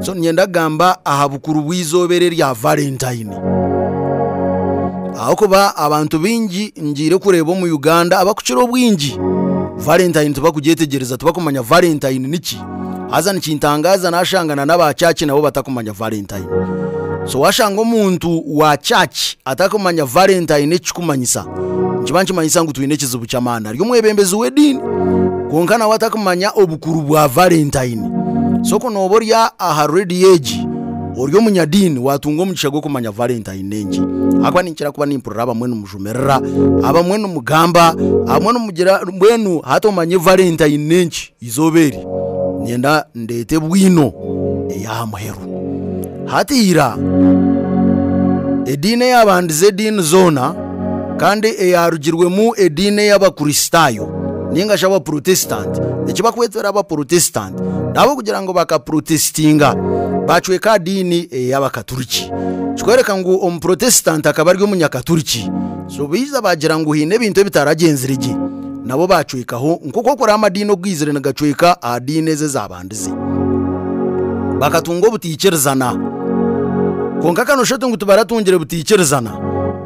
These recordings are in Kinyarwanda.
so nyenda gamba aha bukuru bw'izobere rya valentine. Aho abantu bingi ngire kureba mu uganda abakukira obwingi. Valentine tubakugyetegereza tubakumanya valentine niki? Haza nikintangaza nashangana n'abacaci nabo batakumanya valentine. So washanga omuntu wa caci atakumanya valentine ekikumanyisa. Nkiba nkimanyisa ngu twine ekizibu ky'amaani ari omwebembezi wedini konka nawe atakumanya obukuru bwa valentine soko nooborya aha radio egi oryo omunyadini watunga omugisha gwokumanya valentine engi akuba ninkira kuba nimpurira abamwe nimujumirira abamwe nimugamba abamwe nimugira mbwenu hati omanye valentine enki izooba eri nyenda ndeeta ebwino eyaha muheru. Hati ira ediini eyabandiza ediini zoona kandi eyarugirwemu ediini ey'abakristaayo ningashi abaprotestanti ekibakwetera abaprotestanti nabo kugira ngu bakaprotestinga bacweka adiini ey'abakaturiki kikwereka ngu omuprotestant akaba ari omunyakaturiki so biza bagira ngu hiine ebintu ebitaragenzire gye nabo bacwekaho nk'oku okura amadiini ogwizire nigacweka aha diini eze zabandize bakatunga obutiikirizana konka kano shoto ngu tubaratungire butiikirizana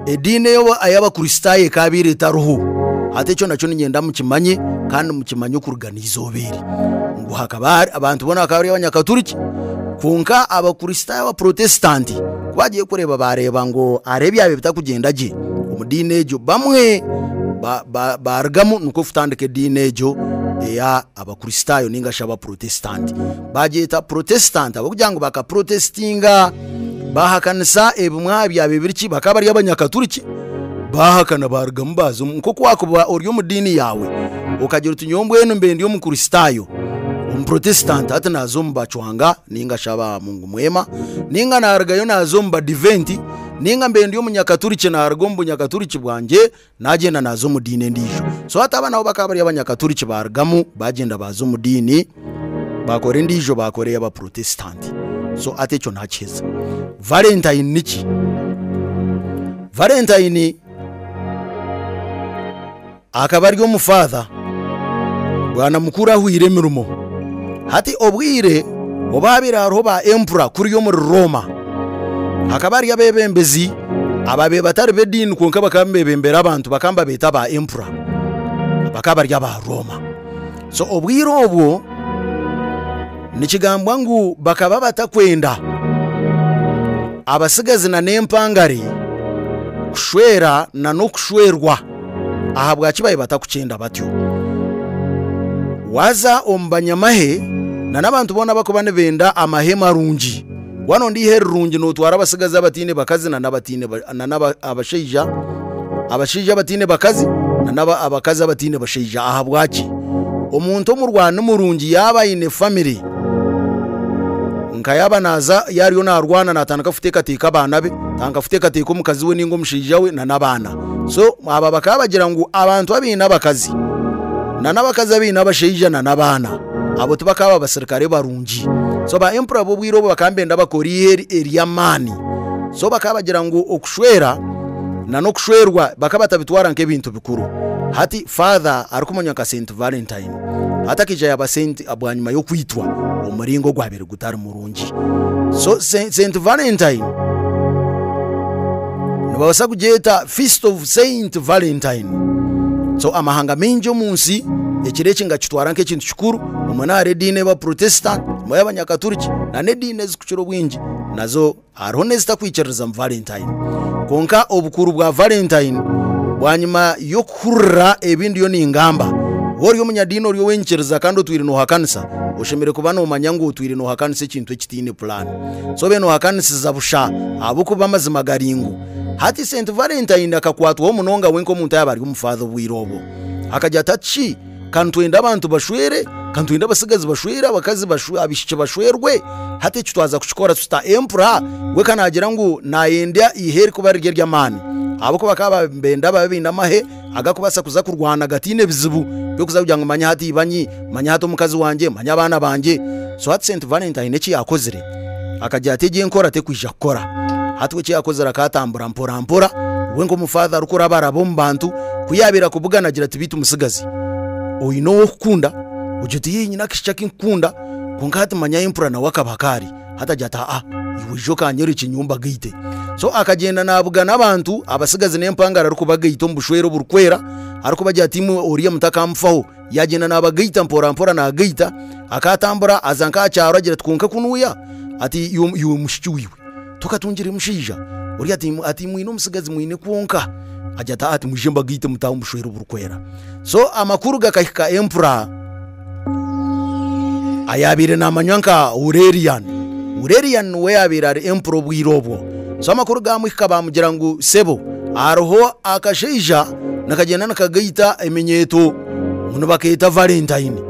ediini ey'abakristaayo ekabiire etariho hati ekyo nakyo ninyenda mukimanye kandi mukimanye okurugana izobere ngu hakaba abantu bona bakaba bari abanyakaturiki konka abakristaayo abaprotesitanti kubagiye kureba bareba ngo hari ebyabe bitakugenda gye. Omu diini egyo bamwe barugamu nuko kutandika ediini egyo eya abakristaayo ningashi abaprotesitanti bagyeta protesitanti abakugira ngu bakaprotestinga bahakanisa ebimwa byabe biriki bakaba bari abanyakaturiki bahakana barugamu baza nk'oku wakuba ori omu diini yawe ukagira uti nyowe mbwenu mbe ndi omukristaayo omuprotesitanti hati naza omu bacwanga ningashi abamungu mwema ninga narugayo naza omu badiventi ninga mbe ndi omunyakaturiki naruga omu bunyakaturiki bwangye nagenda naza omu diini endiijo so hati aba nabo bakaba bari abanyakaturiki barugamu bagenda baza omu diini bakora endiijo bakora ey'abaprotesitanti so ati ekyo nakiheza valentine niki? Valentine akaba ari omufaatha bwana mukuru ahwire emirimo hati obwire oba habire hariho ba empura kuri omuri roma. Hakaba hariyo abebembezi ababe batari b'ediini kwonka bakaba nibebembera abantu bakamba beeta ba empura bakaba bari aba roma. So obwire obwo nikigambwa ngu bakaba batakwenda abasigazi na n'empangare kushwera na n'okushwerwa aha bwakibaye batakukyenda batyo. Waza omu banyamahe na n'abantu boona bakuba nibenda amahe marungi wano ndi ihe rirungi notwara abasigazi abatiine bakazi na n'abatiine na n'aba- abashaija. Abashaija abatiine bakazi na n'aba- abakazi abatiine bashaija. Aha bwaki? Omuntu omurwana murungi yaba aine famire nka yaba naza yariyo narwana natandika kuteekateeka abaana be tandika kuteekateeka omukazi we ninga omushaija we na nabana so aba bakaba bagira ngu abantu abaine abakazi na n'abakazi abaine abashaija na nabana abo tibakaba abasirikare barungi. So ba empura b'obwire obwo bakaba mbenda eriya ery'amaani so bakaba bagira ngu okushwera na n'okushwerwa bakaba batabitwara nk'ebintu bikuru. Hati father arikumanya nka saint valentine hati yaba Saint abwanyuma yo y'okwitwa umuringo gwabire gutari murungi. So Saint- Saint valentine nibabaasa kugyeta feast of saint valentine. So amahanga mingi omu nsi ekiro eki ngakitwara nk'ekintu kikuru omwe nahari ediini ebaprotestant omwe y'abanyakaturiki na n'ediini ezikukira obwingi nazo hariho n'ezitakwikiririza mu valentine. Konka obukuru bwa valentine bwanyuma y'okuhurira ebindi yo ningamba wori omunyadini ori owenyikiriza kandi otwire nohakanisa oshemere kuba nomanya ngu otwire nohakanisa ekintu ekitiine plan so be nohakanisiza busha ahabukuba amazima garingo. Hati st valentine akakwatwaho munonga we nk'omuntu yaba ari omufaatha obwire obwo. Akajya tachi kantwenda abantu bashwere kantwenda abasigazi bashwere abakazi abishiki bashwerwe. Hati eki twaza kukikora tuta empura we kanagira ngu nayendya iheri kuba rirye ry'amaani abakuba bakaba benda babe baine amahe agakubasa kuza kurwana gatiine ebizibu byokuza kugira ngu manya hati ibanyi manya hati omukazi wanje manya abaana banje. So hati st valentine eki yakozire akagira ati egi enkora tekwija kukora? Hati we eki yakozire akatambura mpora mpora we nk'omufaatha arikurabara b'omu bantu kuyabira kubuganagira ati bitu musigazi oine owokukunda ogira oti yeye nyina akishiki kinkukunda konka hati manya empura nawe akaba akari. Hatajya ata ah iwe jo kanyera ikinyumba gite. So akagenda nabuga n'abantu abasigazi n'empangara ariko bagayita omu bushwere oburikwera ariko bajya ati mu oriya mutakamufaho yagenda nabagayita mpora mpora nagayita akatambura aza nkacyaro agira twunka kunuya? Ati iwe mushiki wiwe. Tukatungire mushinja. Uriya ati ati mwine omusigazi mwine kwonka. Ajya ata ati muje mbagayite mutaha omubushwere oburikwera so amakuru gakahika empura ayabire namanywa nka urerian urerian ni we yabire ari empura obwire obwo. So amakuru gamuhika bamugira ngu sebo. Hariho akashaija nakagenda nakagayita eminyeto. Muno bakayita valentine.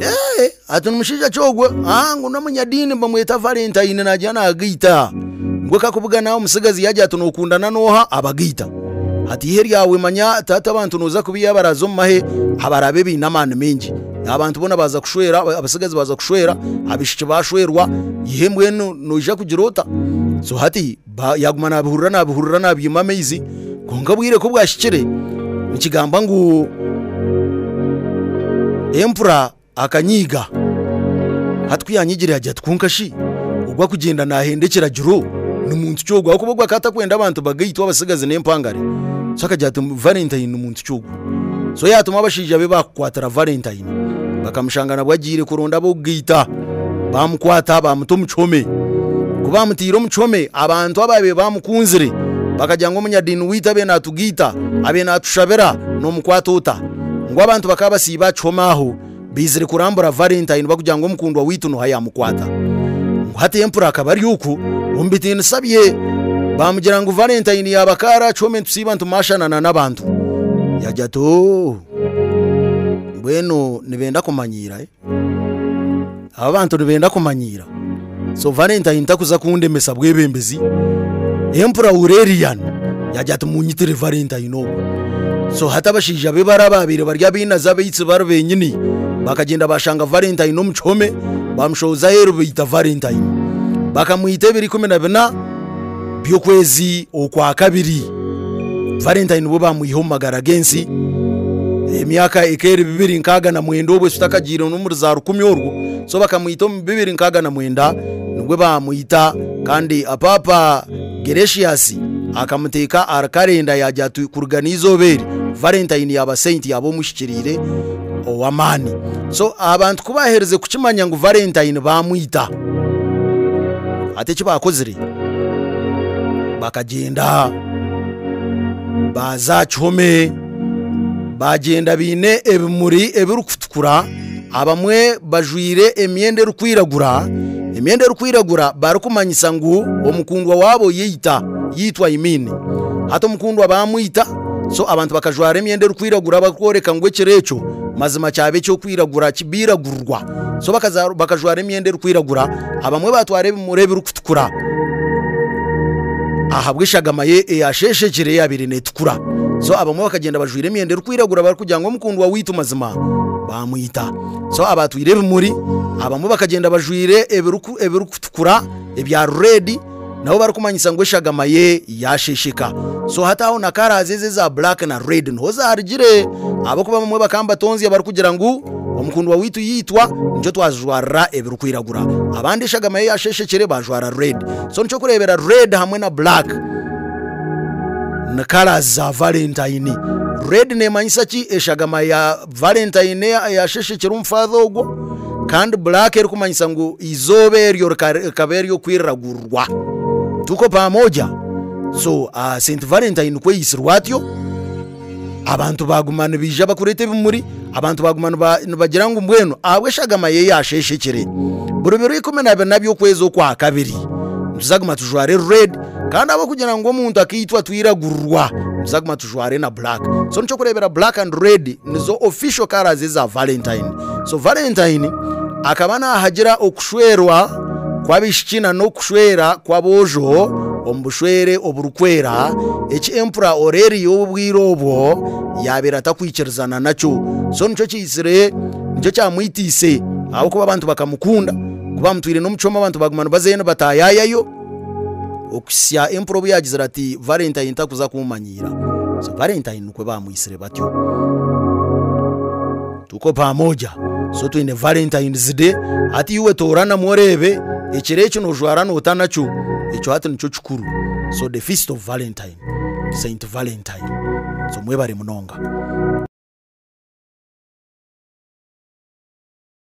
Eh, ati nomushaija kyogwe? Ah ngu nomunyadini bamweta valentine nagira nagayita ngwe kakuvuga nawe omusigazi yagira ati nokundana noha abagayita hati ihe ryawe manya tata abantu noza kubiya baraza omu mahe abarabe biine amaani mingi abantu bona baza kushwera abasigazi baza kushwera abishiki bashwerwa ihe mbwenu noija kugira ota so hati yaguma nabihurira nabihurira nabyima amaizi konka bwire ko bwashikire. Nikigamba ngu empura akanyiga. Hatwiyanyigira yajya twunka shi? Ubwo kugenda nahendekera jiro ni muntu cyogwa kuko bwa katakwenda abantu bagayitwa abasigazi n'empangare. So akajya valentine ni muntu cyogwa so yatuma abashija be bakwatira valentine. Bakamushangana bwagire kuronda abo gita bamukwata bamuta omuchome. Kuba bamutira omuchome abantu ababe bamukunzire. Bakajya ngo omunyadini wita abe natugita abe natushabira nomukwata ota. Ngo abantu bakaba basiba choma aho bizire kurambura valentine bakugira ngo omukundwa witu noha yamukwata ngo hati empura akaba ari uku ombitini sabye bamugira ngo valentine yabakara chome ntusiba ntumashanana n'abantu. Yajya to mbwenu nibenda kumanyira eh? aba bantu nibenda kumanyira. So valentine takuza kundemesa bwebembezi. Empura urerian yajya ati munyitire valentine ogo so hati abashija be bari babire barya binaza beitsi bari benyini bakagenda bashanga valentine omuchome bamushoza heru bita valentine bakamwita ebiri kumi na bina by'okwezi okwa kabiri valentine bwe bamwiha omu magara gensi emyaka ekeri bibiri nkaga na mwenda obwe tutakagire nomuri za rukumi orwo. So bakamwita bibiri nkaga na mwenda nibwe bamwita kandi apapa geresiasi akamuteeka ari karenda yajya ati kuruganiza oberi valentine yaba saint yaba omushikirire ow'amaani so abantu kubahereze kukimanya ngu valentine bamwita ate eki bakozire? Bakagenda baza kihome bagenda biine ebimuri ebirikutukura abamwe bajwire emyenda erikwiragura. Emyenda erikwiragura barikumanyisa ngu omukundwa waabo yeita yitwa imini hati omukundwa bamwita so abantu bakajwara emyenda erikwiragura bakworeka ngu ekiro ekyo mazima kyabe ekyokwiragura kibiragurwa so bakajwara emyenda erikwiragura abamwe batwara ebimuri ebirikutukura. Ahabwa eshagama ye eyasheshekire yabire netukura. So abamwe bakagenda bajwire emyenda erikwiragura bari kugira ngo omukundwa witu mazima bamwita. So abatwire ebimuri abamwe bakagenda bajwire ebirikutukura ebya redi nabo barikumanyisa ngu eshagama ye yashesheka. So hati aho nakarazi eze za black na red ni ho zarigire abokuba bamwe bakambatonzya bari kugira ngu omukundwa witu yitwa njo twajwara ebirukwiragura. Abandi eshagama sheshe yasheshekere bajwara red. So nico kurebera red hamwe na black. Nikara za valentine. Red nemanyisa ki? Eshagama ya valentine yasheshekere omufatha ogwo kandi black erikumanyisa ngu izoba eryo rika- rikaba kwiragurwa. Tuko pamoja. So uh, st valentine kweyisirwa atyo abantu baguma nibija bakureta ebimuri abantu baguma niba- nibagira ngu mbwenu ahabwe eshagama ye yasheshekere buri biro ikumi na bina by'okwezi okwa kabiri. Tuzaguma tujware red kandi abo kugira ngo omuntu akitwa twiragurwa tuzaguma tujware na black. So nico kurebera black and red nizo official colors za valentine. So valentine akaba nahagira okushwerwa kwabishikina n'okushwera kw'aboojo omu bushwere oburukwera eki empura oreri y'obwire obwo yabeera atakwikirizana nakyo. So nikyo kiisire nikyo kyamwitiise ahabwokuba abantu bakamukunda kuba amutwire n'omucoma abantu baguma nibazeyo nibatayayayo okusya empura obu yagizire ati valentine takuza kumanyira so valentine nikwe bamwisire batyo. Tuko pamoja so twine valentines day ati iwe torana mworebe ekiro eki nojwara notanakyo ekyo hati nikyo kikuru so the feast of valentine saint valentine. So mwebare munonga